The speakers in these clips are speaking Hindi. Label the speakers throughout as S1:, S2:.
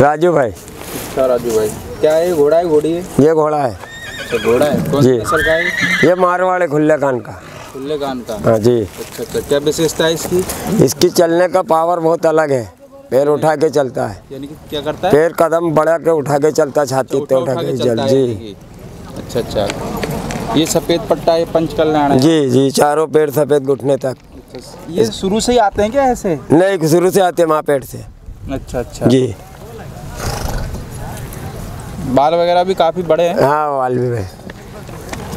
S1: राजू भाई।
S2: अच्छा राजू भाई? क्या है ये घोड़ा है घोड़ी है?
S3: ये घोड़ा है।
S2: अच्छा घोड़ा है। कौन
S3: जी।
S2: का है
S3: ये? मारवाड़े खुल्ले कान का।
S2: खुले कान का?
S3: हाँ जी।
S2: अच्छा अच्छा क्या विशेषता है इसकी?
S3: इसकी चलने का पावर बहुत अलग है। पैर उठा के चलता है।
S2: यानी कि क्या करता है?
S3: पैर कदम बढ़ा के उठा के चलता छाती पे उठा के चल
S2: है
S3: जी।
S2: अच्छा अच्छा। ये सफ़ेद पट्टा ये पंच कल्याण
S3: जी जी चारों पेड़ सफ़ेद घुटने तक।
S2: अच्छा, ये शुरू से ही आते हैं क्या ऐसे?
S3: नहीं शुरू से आते हैं माँ पेट से।
S2: अच्छा अच्छा।
S3: जी।
S2: बाल वगैरह भी काफ़ी बड़े हैं।
S3: हाँ वाल भी है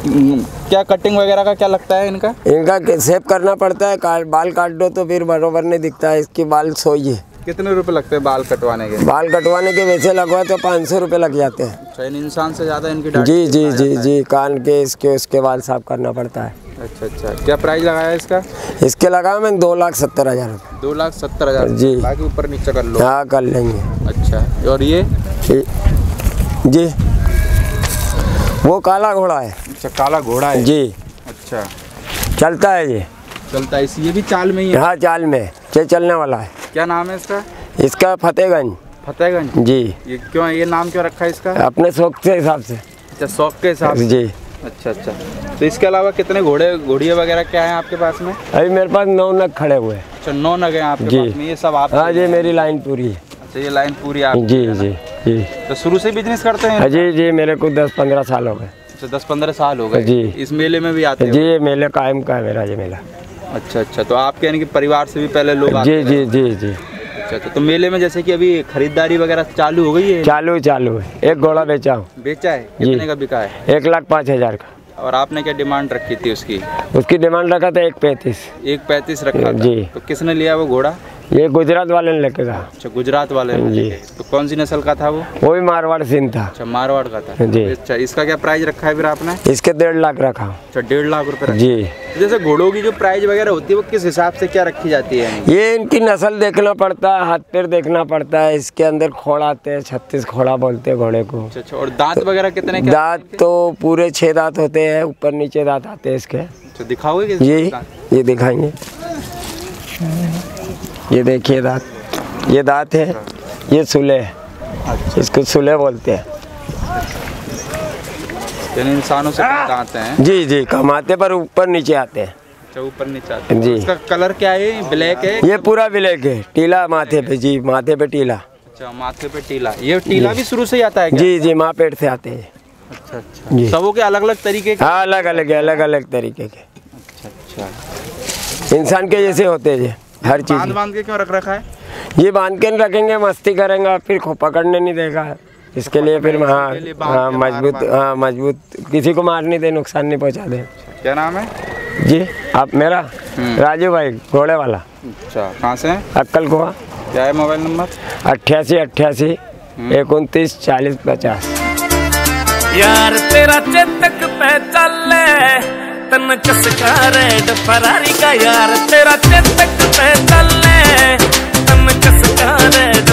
S2: हम्म, क्या कटिंग वगैरह का क्या लगता है इनका?
S3: इनका सेव करना पड़ता है काट बाल काट दो तो फिर बरोबर नहीं दिखता है इसकी बाल सोई है
S2: कितने रुपए लगते हैं बाल कटवाने के?
S3: बाल कटवाने के वैसे लगवा तो पाँच सौ रुपये लग जाते हैं।
S2: अच्छा इंसान से ज़्यादा इनकी
S3: जी जी जी जी कान के इसके उसके बाल साफ़ करना पड़ता है।
S2: अच्छा अच्छा। क्या प्राइस लगाया इसका?
S3: इसके लगा मैं दो लाख सत्तर हज़ार
S2: दो लाख सत्तर हज़ार।
S3: जी।
S2: बाकी ऊपर नीचे कर लो।
S3: हाँ कर लेंगे।
S2: अच्छा और ये
S3: जी- वो काला घोड़ा है।
S2: अच्छा काला घोड़ा है?
S3: जी।
S2: अच्छा।
S3: चलता है ये।
S2: चलता है ये भी चाल में ही है?
S3: हाँ चाल में। ये चलने वाला है।
S2: क्या नाम है इसका?
S3: इसका फतेहगंज।
S2: फतेहगंज?
S3: जी।
S2: ये क्यों ये नाम क्यों रखा है इसका?
S3: अपने शौक के हिसाब से।
S2: अच्छा शौक के हिसाब से?
S3: जी।
S2: अच्छा अच्छा। तो इसके अलावा कितने घोड़े घोड़िया वगैरह क्या है आपके पास में?
S3: अभी मेरे पास नौ नग खड़े हुए हैं।
S2: अच्छा नौ नग हैं आपके
S3: जी।
S2: पास में ये सब आप
S3: हाँ जी मेरी लाइन पूरी है।
S2: अच्छा ये लाइन पूरी आप
S3: जी जी। जी।
S2: तो शुरू से बिज़नेस करते हैं?
S3: जी जी मेरे को दस पंद्रह साल हो गए।
S2: अच्छा दस पंद्रह साल हो गए।
S3: जी।
S2: इस मेले में भी आते
S3: जी मेले कायम का है मेरा ये मेला।
S2: अच्छा अच्छा तो आपके यानी कि परिवार से भी पहले लोग
S3: जी जी जी जी।
S2: अच्छा अच्छा तो मेले में जैसे कि अभी खरीदारी वगैरह चालू हो गई है?
S3: चालू चालू है। एक घोड़ा बेचा हूँ।
S2: बेचा है? कितने का बिका है?
S3: एक लाख पाँच हज़ार का।
S2: और आपने क्या डिमांड रखी थी उसकी?
S3: उसकी डिमांड रखा था एक पैंतीस।
S2: एक पैंतीस रखा था?
S3: जी।
S2: तो किसने लिया वो घोड़ा?
S3: ये गुजरात वाले ने लेके कहा।
S2: अच्छा गुजरात वाले ने
S3: जी।
S2: तो कौन सी नस्ल का था वो?
S3: वो भी मारवाड़ सीन था।
S2: अच्छा मारवाड़ का था।
S3: जी।
S2: अच्छा इसका क्या प्राइस रखा है फिर आपने?
S3: इसके डेढ़ लाख रखा।
S2: अच्छा डेढ़ लाख रुपए
S3: जी।
S2: तो जैसे घोड़ों की जो प्राइस वगैरह होती है वो किस हिसाब से क्या रखी जाती है?
S3: ये इनकी नस्ल देखना पड़ता है हाथ पैर देखना पड़ता है इसके अंदर खोड़ आते हैं छत्तीस खोड़ा बोलते हैं घोड़े को।
S2: अच्छा अच्छा और दांत वगैरह कितने क्या
S3: दांत तो पूरे छह दांत होते हैं ऊपर नीचे दांत आते हैं इसके।
S2: अच्छा दिखाओगे
S3: जी ये दिखाएँगे। ये देखिए दांत। ये दांत है ये सुले है। इसको सुले बोलते हैं।
S2: यानी इंसानों से दांत हैं।
S3: जी जी कमाते पर ऊपर नीचे आते हैं।
S2: अच्छा ऊपर नीचे आते हैं।
S3: जी।
S2: इसका कलर क्या है? ब्लैक है?
S3: ये पूरा ब्लैक है टीला माथे पे जी माथे पे टीला।
S2: अच्छा माथे पे टीला। ये टीला भी शुरू से ही आता है क्या?
S3: जी जी माँ पेट से आते हैं।
S2: अच्छा अच्छा।
S3: जी।
S2: सबों के अलग अलग तरीके के?
S3: हाँ अलग अलग अलग अलग तरीके के।
S2: अच्छा अच्छा।
S3: इंसान के जैसे होते हैं हर चीज़।
S2: बाँध के क्यों रख रखा है?
S3: ये बाँध के नहीं रखेंगे मस्ती करेंगे फिर खो पकड़ने नहीं देगा। इसके लिए फिर हाँ हाँ मज़बूत हाँ मज़बूत किसी को मार नहीं दे नुकसान नहीं पहुँचा दे।
S2: क्या नाम है?
S3: जी आप मेरा?
S2: हम्म।
S3: राजू भाई घोड़े वाला।
S2: अच्छा कहाँ से
S3: अक्कल कुआ
S2: क्या है मोबाइल नंबर?
S3: अट्ठासी अट्ठासी
S2: एक
S3: उनतीस चालीस पचास।
S4: यार तेरा चेतक पे चले तन चसका रेड फरारी का यार तेरा चेतक पैदल तन चसका रेड